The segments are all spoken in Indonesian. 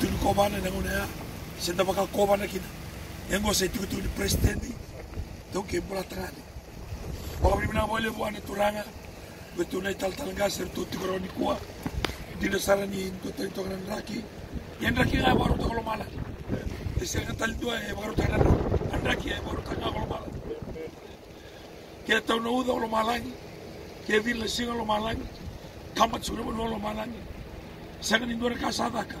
itu ni kobana na ngona ya. Senda baka kobana kina. Engo se tiku tu ni presidenti tau ke bola tangani baka bini na boleh buat ni turanga. Na tal tal gas tu tiku roni kuah dina sarani tu tari to kan raki yang raki ngai baru to kalau malah Ese ka tal dua e baru tangan andaki e baru tangan kalau malah Kia tau na uda o lo malangi, kia vila singa lo malangi, malangi. Sanga ni ndora kasadaka,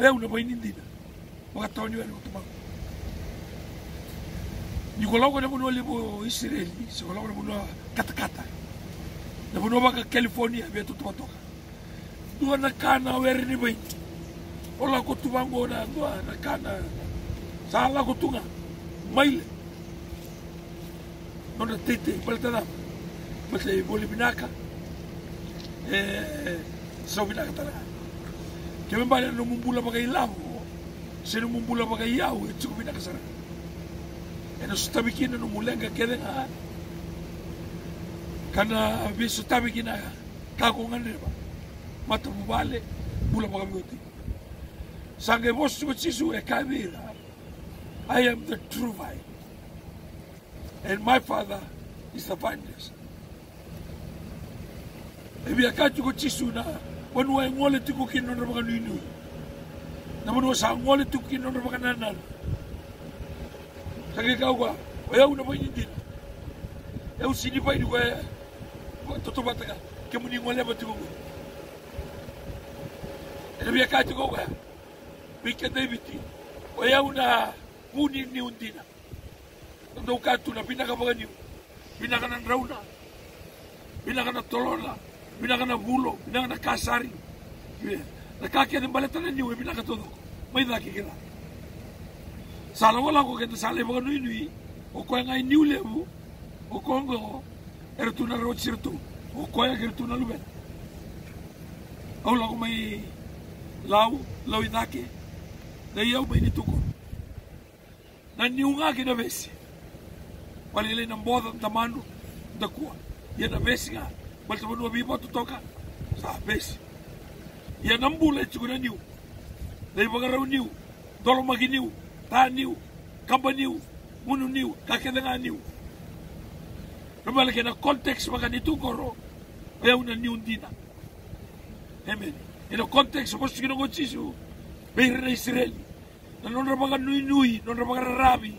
Réuni poyini ndina wakatawaniwa nikutumaku nikolauka naponuwa lipo israeli sikolauka naponuwa katakata naponuwa waka california vetutumatoka nuwa nakana werini poyini ola kotumango na nuwa nakana sala kotunga maile nona tete paletanama matle bolivinaka eh, sovinaka tanaa kebe mbale e no mumbula bagai lango seno mumbula bagai yau e tiku mina kasara ena sotabi kina no mulenga kedenga kana be sotabi kina kako nganreba mata mubale bula bagai bioti sange bos tiku chisu e kabira I am the true vine and my father is the vine. Dresser. Ebi akati ko chisu na wanu ay ngole tuku kino na baka ninu. Na wanu sa ngole tuku kino na baka nanan. Sagi kau kwa, oya una pa hindi. Eu sini pa ini kwa toto bataka ke muni ngole ba tuku. Ebi akatu ko kwa. Bika David. Oya una muni ni undina. ndo katu na pinaka bagani pinaka na rauna pinaka na tolola pinaka na bulo pinaka na kasari. Na kaki na baleta na niwe pinaka todo ki kira sala wala ko kenta sala baga nui nui. O ko ngai niu lebu o ko ngo er tu na ro sirtu o ko ya ker tu na lube au la ko mai lau lau idake na iau mai ni tuko na niunga ki na besi? Wale ile namboda tamanu da kuwa ya na besi nga wale tamanu wa bibo tutoka sa besi ya nambule chukuna niu. Na ibaga rau niu. Dolo magi niu. Ta niu. Kamba niu. Munu niu. Kakede nga niu. Namala kena konteks maka nitu koro ya una niu ndina amen ino konteks mo sikino ko chisu beire na Israel na non rabaga nui nui. Non rabaga rabi